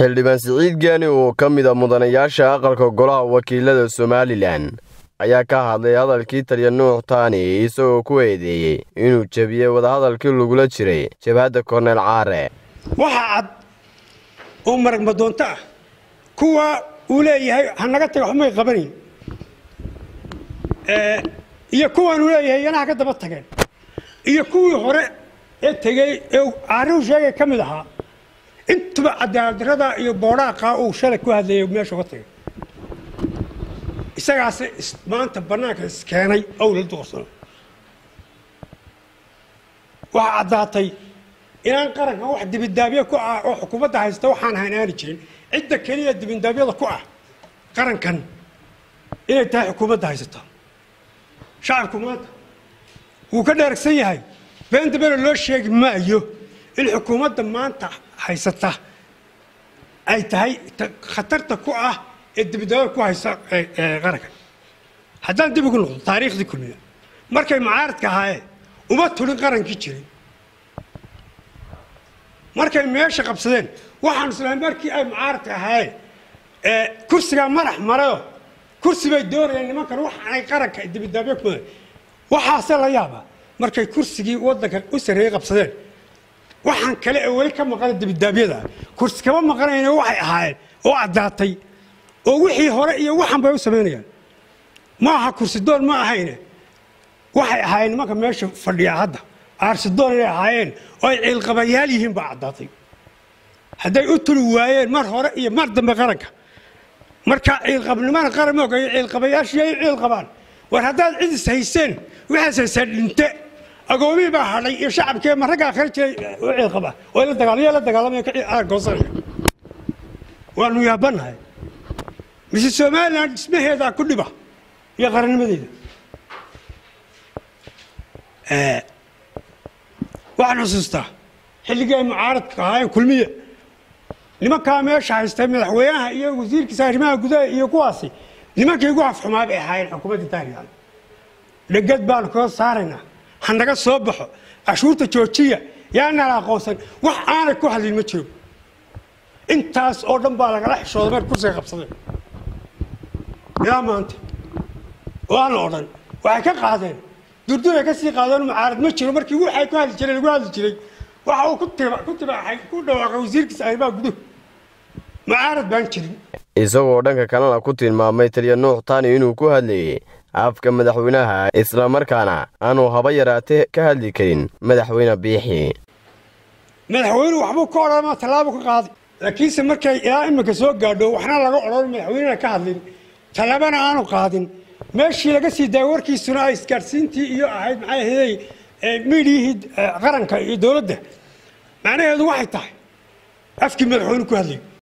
xildhibaan siciid gaani oo ka mid a mudanayaasha aqalka golaha wakiilada somalilan. Ayaa ka hadlay hadalkii taliya nuux taani isagoo ku eedeeyey inuu jebiyey wadahadalkii lagula jiray jabhadda korneel caare waxaa cad oo marag madoonto ah kuwa uu leeyahay hanaga taga waxmay qabanayn iyo kuwaan uu leeyahay yanaha ka daba tageen. Iyo kuwii hore ee tegey ee caarihu sheegay ka mid ahaa intuba cadaaladdarada iyo boodhaaqaa uu shalay ku hadlayay meesha uga tagay. Isagaase maanta bannaanka iskeenay owla doorsano waxaa caddaatay inaan qarankan wax dibindaabyo ku ah oo xukuumadda haysta waxaan ahayn aani jirin cidda keliya dibindaabyada ku ah qarankan inay tahay xukuumadda haysata shacabku maanta wuu ka dheeragsan yahay. Been dambena loo sheegi maayo in xukuumadda maanta haysata ay tahay khatarta ku ah ee dibindaabada ku haysta qarankan haddaan dib ugu noqdo taariikhdii kulmiya. Markay mucaaradka ahaayeen uma tulin qarankii jiray markay meesha qabsadeen waxaan islahay markii ay mucaaradka ahaayeen kursigaa madax marayo kursi bay doonayeen nimankan waxaanay qaranka dibindaabyo ku waxaase la yaabaa markay kursigii waddanka u sarreeyey qabsadeen waxaan kale ee weli ka maqana dibindaabyada kursi kama maqanayna waxay ahaayeen oo caddaatay oo wixii hore iyo waxan bay u samaynayaan ma aha kursidoon ma ahayne. Waxay ahaayeen nimanka meesha fadhiyaa hadda. Aarsidoon inay ahaayeen oo ay ciilqabayaal yihiin baa caddaatay hadday u tuli waayeen mar hore iyo mar dambe qaranka. Marka ciilqabnimana qaran ma ogayo ciilqabayaashii ay ciilqabaan war haddaad cidis hayseen waxaas hayseen dhinte agoomihii baa hadhay iyo shacabkii ma ragga akhri jiray? U ciilqaba oo la dagaalamiya la dagaalamaya goosanaya waanu yaabannahay mise somalilan dhismaheedaa ku dhiba iyo qarannimadeeda waxaan xusuustaa xilligii ay mucaaradka ahaayeen kulmiya nimankaa meesha haystay madaxweynaha iyo wasiirkiisa arrimaha gudaha iyo kuwaasi nimankii ugu afxumaa bay ahaayeen xukuumadda taarigan dhegad baanu kaga saaraynaa ha naga soo baxo cashuurta joojiya yaanala aqoonsan wax aanay ku hadlin ma jiro. Intaas oo dhan baa lagala xishooday mar kursiga qabsadeen ilaa maanta oo aan la odhan waxay ka qaadeen. Durduray ka sii qaadeen mucaarad ma jiro markii waxay ku hadli jireen lagu hadli jiray. Waxa uu ku tibaaxay ku dhawaaqay wasiirkiisa arrimaha guduhu mucaarad baan jirin. Isagoo dhanka kalena ku tilmaamay taliya nuux taani inuu ku hadlayey afka madaxweynaha islamarkaana aanu haba yaraatee ka hadli karin madaxweyne biixi. Madaxweynuhu waxbuu ka odhanama tallaabo ka qaaday laakiinse markay ilaa iminka soo gaadho waxna laga odhan madaxweynena ka hadlin. Tallaabana aanu qaadin. Meeshii laga sii daayay warkiisuna ay isgaadhsiintii iyo ahayd maxay ahaydey miidiyihii qaranka iyo dowladda. Macnaheedu waxay tahay afkii madaxweyne ku hadlay